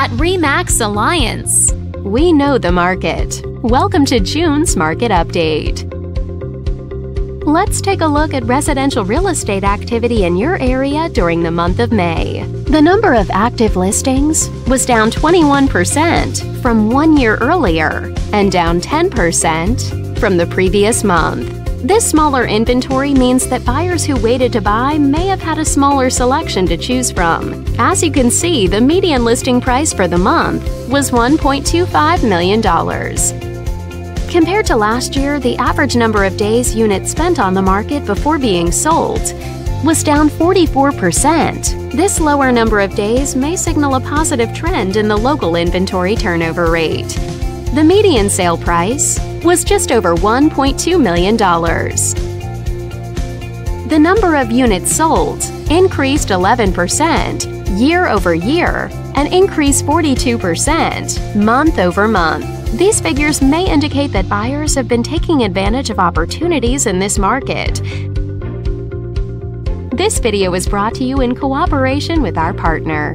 at REMAX Alliance. We know the market. Welcome to June's Market Update. Let's take a look at residential real estate activity in your area during the month of May. The number of active listings was down 21% from one year earlier and down 10% from the previous month. This smaller inventory means that buyers who waited to buy may have had a smaller selection to choose from. As you can see, the median listing price for the month was $1.25 million. Compared to last year, the average number of days units spent on the market before being sold was down 44%. This lower number of days may signal a positive trend in the local inventory turnover rate. The median sale price was just over $1.2 million. The number of units sold increased 11% year over year and increased 42% month over month. These figures may indicate that buyers have been taking advantage of opportunities in this market. This video is brought to you in cooperation with our partner.